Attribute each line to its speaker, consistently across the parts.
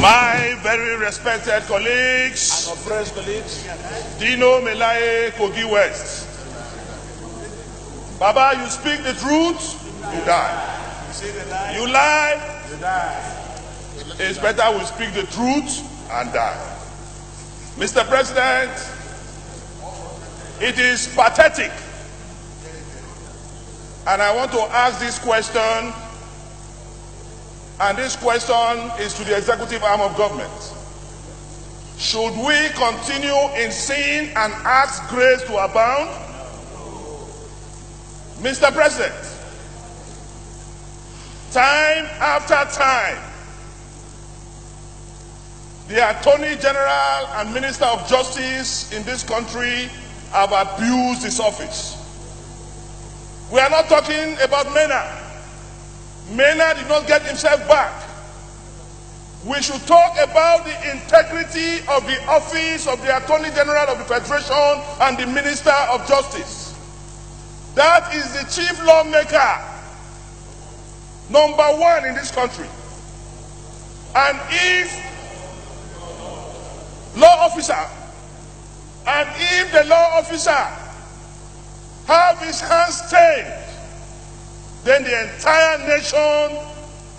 Speaker 1: My very respected colleagues,
Speaker 2: and friends, colleagues,
Speaker 1: Dino Melaye Kogi West. Baba, you speak the truth, you die.
Speaker 2: you say the lie,
Speaker 1: You lie,
Speaker 2: you die.
Speaker 1: it's better we speak the truth and die. Mr. President, it is pathetic. And I want to ask this question, and this question is to the executive arm of government. Should we continue in sin and ask grace to abound? Mr. President, time after time, the Attorney General and Minister of Justice in this country have abused his office. We are not talking about Maina. Maina did not get himself back. We should talk about the integrity of the office of the Attorney General of the Federation and the Minister of Justice. That is the chief lawmaker, number one in this country. And if law officer, and if the law officer have his hands stained, then the entire nation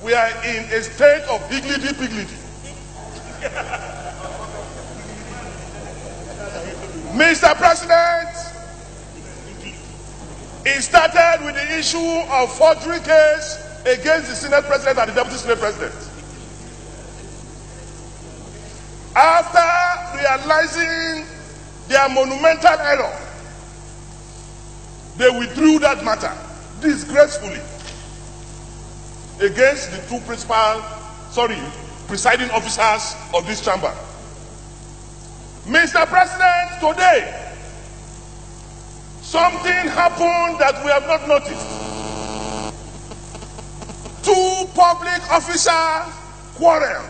Speaker 1: we are in a state of higgledy piggledy. Mr. President, it started with the issue of forgery case against the Senate President and the Deputy Senate President. After realizing their monumental error, they withdrew that matter disgracefully against the two principal, sorry, presiding officers of this chamber. Mr. President, today, something happened that we have not noticed. Two public officers quarreled.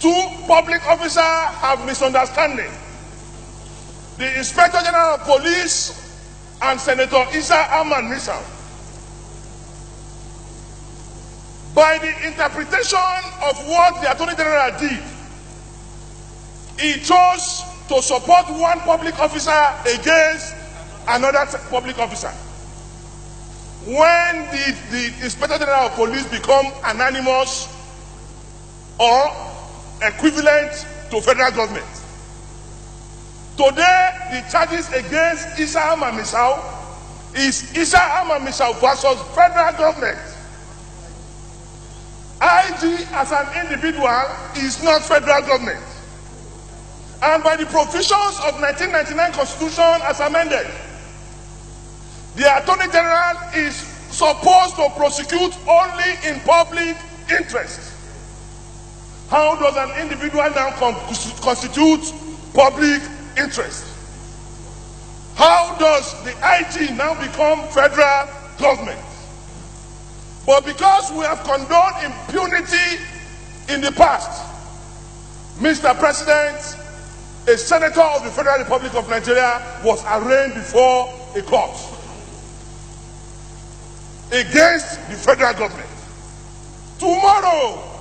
Speaker 1: Two public officers have misunderstanding. The Inspector General of Police and Senator Isa Ahmad Misal. By the interpretation of what the Attorney General did, he chose to support one public officer against another public officer. When did the Inspector General of Police become anonymous or equivalent to federal government? Today, the charges against Isa Ahmad Misau is Isa Ahmad Misau versus federal government. IG as an individual is not federal government. And by the provisions of 1999 Constitution as amended, the Attorney General is supposed to prosecute only in public interest. How does an individual now con- constitute public interest? How does the IG now become federal government? But because we have condoned impunity in the past, Mr. President, a senator of the Federal Republic of Nigeria was arraigned before a court against the federal government. Tomorrow,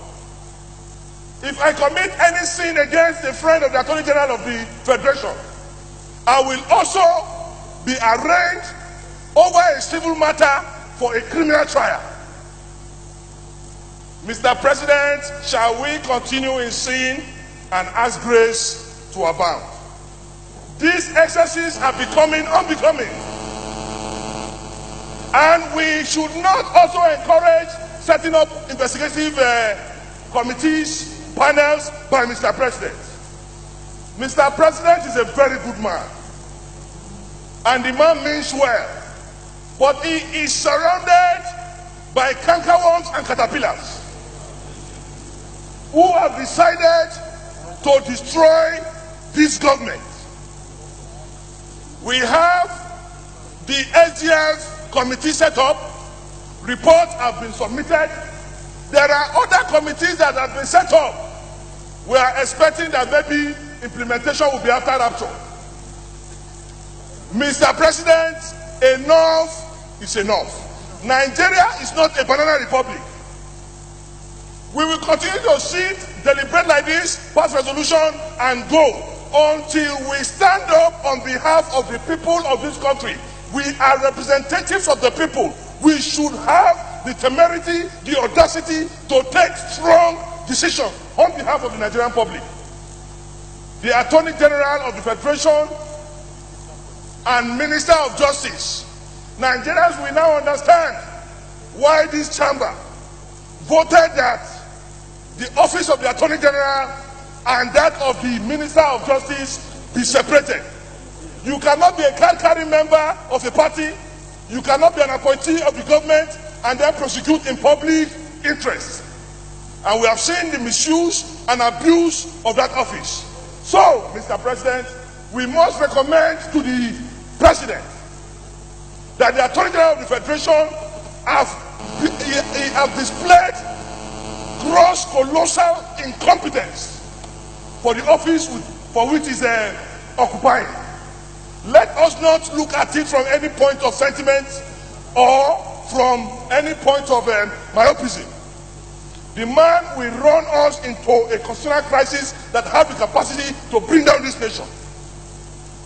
Speaker 1: if I commit any sin against a friend of the Attorney General of the Federation, I will also be arraigned over a civil matter for a criminal trial. Mr. President, shall we continue in sin and ask grace to abound? These excesses are becoming unbecoming. And we should not also encourage setting up investigative uh, committees, panels by Mr. President. Mr. President is a very good man. And the man means well. But he is surrounded by cankerworms and caterpillars who have decided to destroy this government. We have the SGF committee set up. Reports have been submitted. There are other committees that have been set up. We are expecting that maybe implementation will be after rapture. Mr. President, enough is enough. Nigeria is not a banana republic. We will continue to sit, deliberate like this, pass resolution, and go until we stand up on behalf of the people of this country. We are representatives of the people. We should have the temerity, the audacity to take strong decisions on behalf of the Nigerian public. The Attorney General of the Federation and Minister of Justice, Nigerians will now understand why this chamber voted that the office of the Attorney General and that of the Minister of Justice be separated. You cannot be a card carrying member of a party, you cannot be an appointee of the government and then prosecute in public interest. And we have seen the misuse and abuse of that office. So, Mr. President, we must recommend to the President that the General of the Federation have, have displayed gross colossal incompetence for the office for which is uh, occupying. Let us not look at it from any point of sentiment or from any point of um, myopism. The man will run us into a constitutional crisis that have the capacity to bring down this nation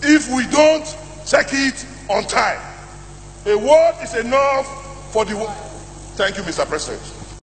Speaker 1: if we don't check it on time. A word is enough for the. Thank you, Mr. President.